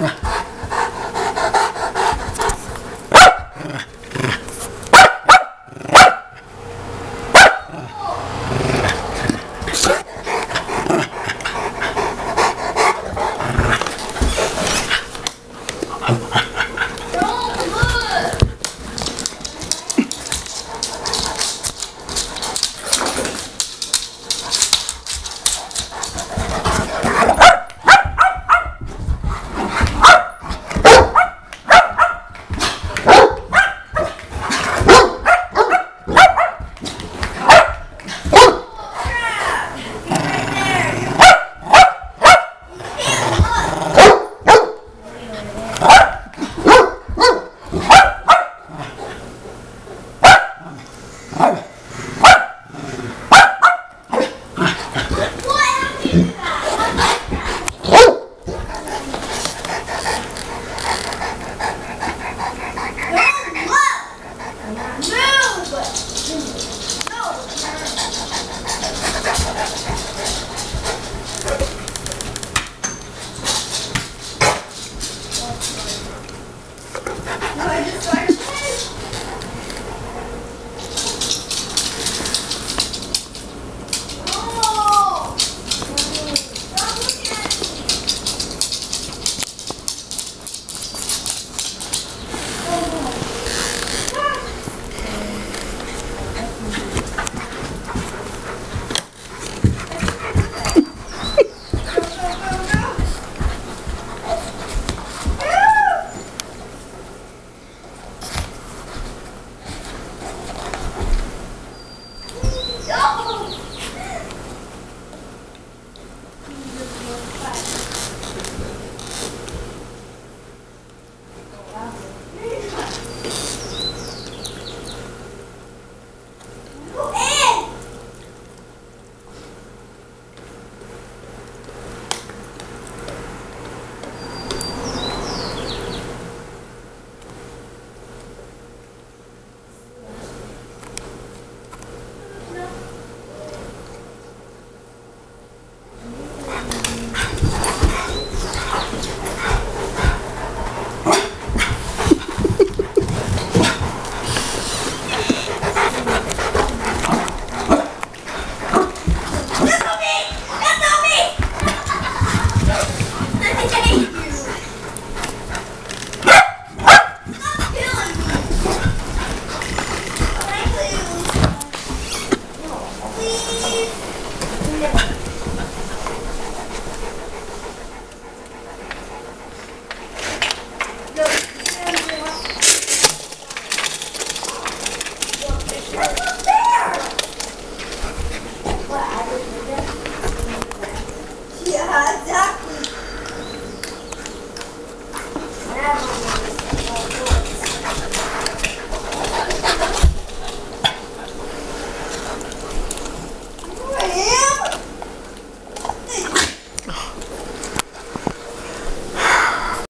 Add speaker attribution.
Speaker 1: Barbara. Move!